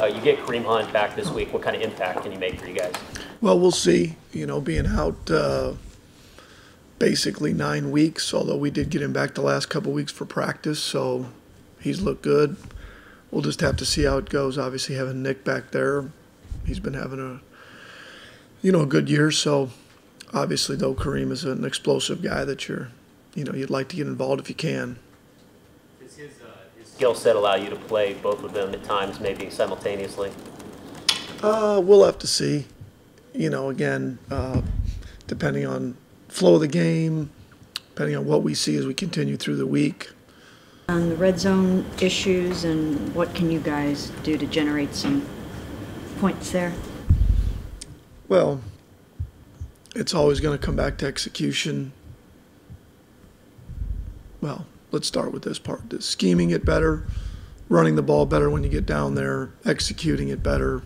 Uh, you get Kareem Hunt back this week. What kind of impact can he make for you guys? Well, we'll see. You know, being out uh, basically nine weeks, although we did get him back the last couple weeks for practice, so he's looked good. We'll just have to see how it goes. Obviously, having Nick back there, he's been having a you know a good year. So obviously, though, Kareem is an explosive guy that you're you know you'd like to get involved if you can. Does his, uh, his skill set allow you to play both of them at times, maybe simultaneously? Uh, we'll have to see. You know, again, uh, depending on flow of the game, depending on what we see as we continue through the week. On the red zone issues and what can you guys do to generate some points there? Well, it's always going to come back to execution. Well, let's start with this part: the scheming it better, running the ball better when you get down there, executing it better.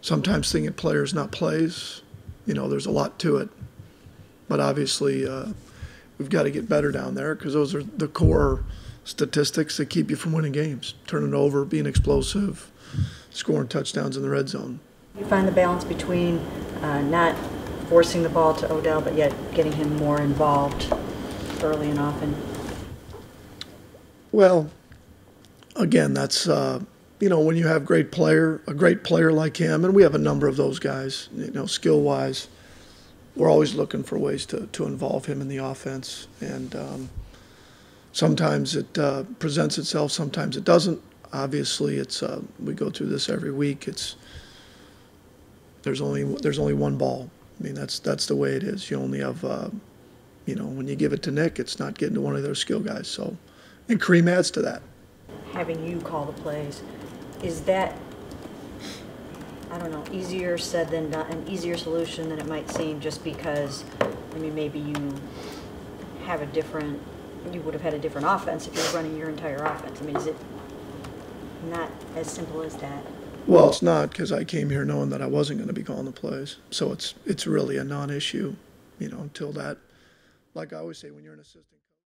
Sometimes thinking players, not plays. You know, there's a lot to it, but obviously uh, we've got to get better down there because those are the core statistics that keep you from winning games: turning over, being explosive, scoring touchdowns in the red zone. You find the balance between uh, not forcing the ball to Odell, but yet getting him more involved early and often. Well, again, that's uh, you know when you have great player, a great player like him, and we have a number of those guys. You know, skill wise, we're always looking for ways to to involve him in the offense, and um, sometimes it uh, presents itself, sometimes it doesn't. Obviously, it's uh, we go through this every week. It's there's only there's only one ball. I mean, that's that's the way it is. You only have, uh, you know, when you give it to Nick, it's not getting to one of those skill guys. So, and Kareem adds to that. Having you call the plays, is that, I don't know, easier said than done, an easier solution than it might seem just because, I mean, maybe you have a different, you would have had a different offense if you were running your entire offense. I mean, is it not as simple as that? Well, it's not because I came here knowing that I wasn't going to be calling the plays. So it's it's really a non-issue, you know, until that. Like I always say, when you're an assistant.